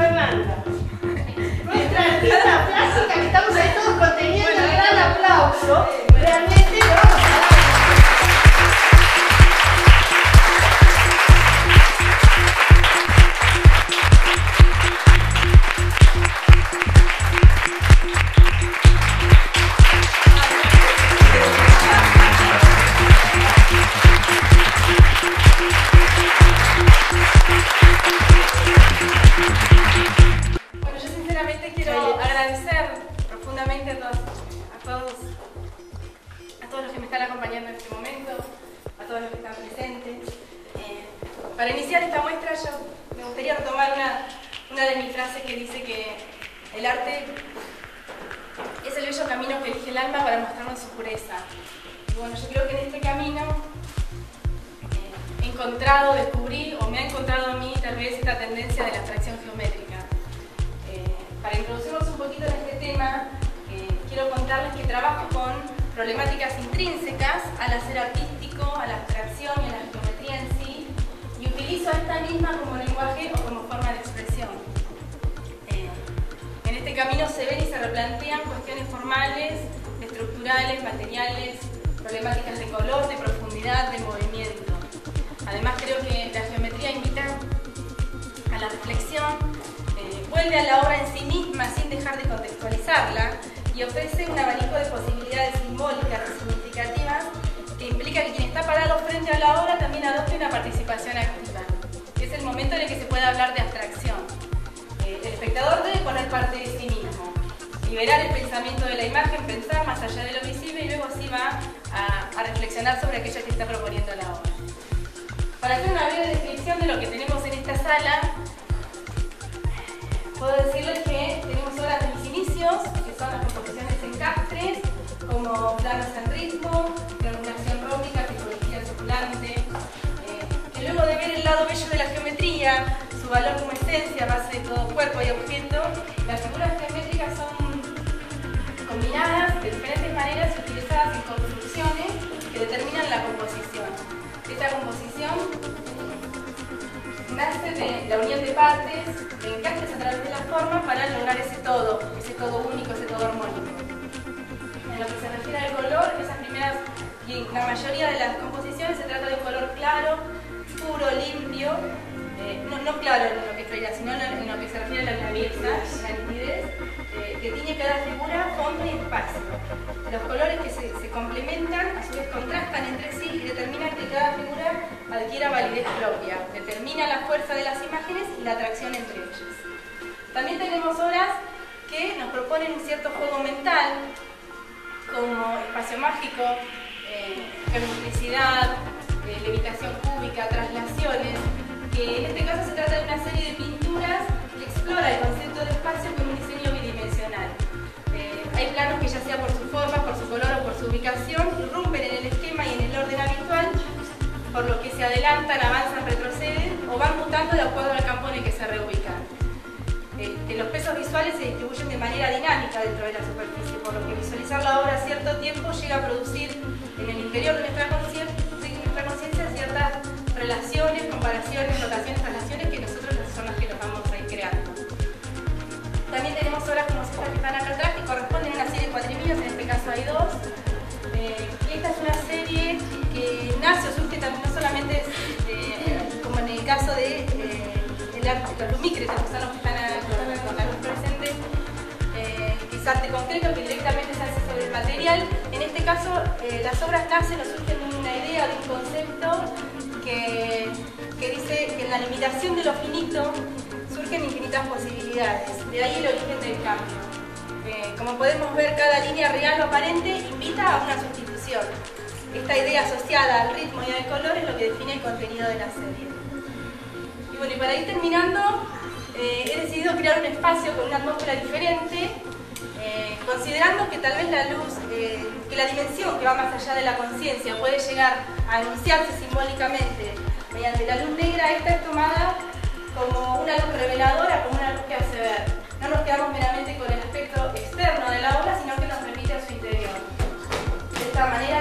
Para iniciar esta muestra yo me gustaría retomar una, una de mis frases que dice que el arte es el bello camino que elige el alma para mostrarnos su pureza. Y bueno, yo creo que en este camino eh, he encontrado, descubrí o me ha encontrado a mí tal vez esta tendencia de la abstracción geométrica. Eh, para introducirnos un poquito en este tema, eh, quiero contarles que trabajo con problemáticas intrínsecas al hacer artístico, a la abstracción y a la misma como lenguaje o como forma de expresión. Eh, en este camino se ven y se replantean cuestiones formales, estructurales, materiales, problemáticas de color, de profundidad, de movimiento. Además creo que la geometría invita a la reflexión, eh, vuelve a la obra en sí misma sin dejar de contextualizarla y ofrece un abanico de posibilidades simbólicas significativas que implica que quien está parado frente a la obra también adopte una participación activa. Es el momento en el que se puede hablar de abstracción. Eh, el espectador debe poner parte de sí mismo, liberar el pensamiento de la imagen, pensar más allá de lo visible y luego sí va a, reflexionar sobre aquello que está proponiendo la obra. Para hacer una breve descripción de lo que tenemos en esta sala, puedo decirles que tenemos obras de mis inicios, que son las composiciones en castres, como planos en ritmo, su valor como esencia, base de todo cuerpo y objeto, las figuras geométricas son combinadas de diferentes maneras y utilizadas en construcciones que determinan la composición. Esta composición nace de la unión de partes, de encajes a través de la forma para lograr ese todo, ese todo único, ese todo armónico. En lo que se refiere al color, esas la mayoría de las composiciones se trata de un color claro, puro, limpio, no, claro en lo que traía, sino en lo que se refiere a la limpieza, la nitidez, eh, que tiene cada figura fondo y espacio. Los colores que se, complementan, a su vez contrastan entre sí y determinan que cada figura adquiera validez propia, determina la fuerza de las imágenes y la atracción entre ellas. También tenemos obras que nos proponen un cierto juego mental, como espacio mágico, eh, levitación cúbica, traslaciones, que en este caso se trata de una serie de pinturas que explora el concepto de espacio con un diseño bidimensional. Eh, hay planos que ya sea por su forma, por su color o por su ubicación, irrumpen en el esquema y en el orden habitual, por lo que se adelantan, avanzan, retroceden o van mutando de acuerdo al campo en el que se reubican. Eh, los pesos visuales se distribuyen de manera dinámica dentro de la superficie, por lo que visualizar la obra a cierto tiempo llega a producir en el interior de nuestra conciencia relaciones, comparaciones, notaciones, translaciones que nosotros son las que nos vamos recreando. También tenemos obras como estas que están acá atrás que corresponden a una serie de cuadrimillos, en este caso hay dos. Eh, esta es una serie que nace o surge también no solamente eh, como en el caso de eh, el arte, los lumícres, los que están, a, que están a la luz presente, eh, que es arte concreto que directamente se hace sobre el material. En este caso las obras nacen o surgen de una idea, de un concepto que, que dice que en la limitación de lo finito surgen infinitas posibilidades. De ahí el origen del cambio. Eh, como podemos ver, cada línea real o aparente invita a una sustitución. Esta idea asociada al ritmo y al color es lo que define el contenido de la serie. Y bueno, y para ir terminando, eh, he decidido crear un espacio con una atmósfera diferente, eh, considerando que tal vez la luz, eh, que la dimensión que va más allá de la conciencia puede llegar a enunciarse simbólicamente mediante la luz negra, esta es tomada como una luz reveladora, como una luz que hace ver. No nos quedamos meramente con el aspecto externo de la obra, sino que nos remite a su interior. De esta manera